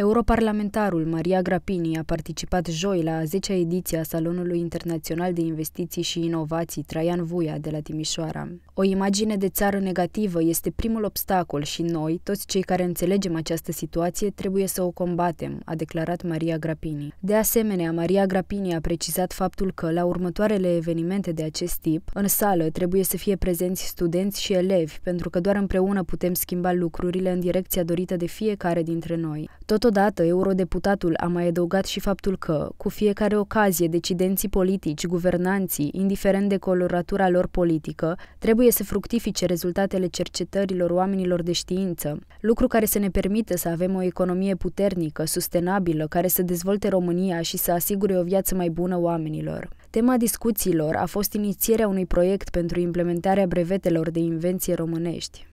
Europarlamentarul Maria Grapini a participat joi la a 10-a ediție a Salonului Internațional de Investiții și Inovații Traian Vuia de la Timișoara. O imagine de țară negativă este primul obstacol și noi, toți cei care înțelegem această situație, trebuie să o combatem, a declarat Maria Grapini. De asemenea, Maria Grapini a precizat faptul că, la următoarele evenimente de acest tip, în sală trebuie să fie prezenți studenți și elevi, pentru că doar împreună putem schimba lucrurile în direcția dorită de fiecare dintre noi. Totodată, eurodeputatul a mai adăugat și faptul că, cu fiecare ocazie, decidenții politici, guvernanții, indiferent de coloratura lor politică, trebuie să fructifice rezultatele cercetărilor oamenilor de știință, lucru care să ne permită să avem o economie puternică, sustenabilă, care să dezvolte România și să asigure o viață mai bună oamenilor. Tema discuțiilor a fost inițierea unui proiect pentru implementarea brevetelor de invenție românești.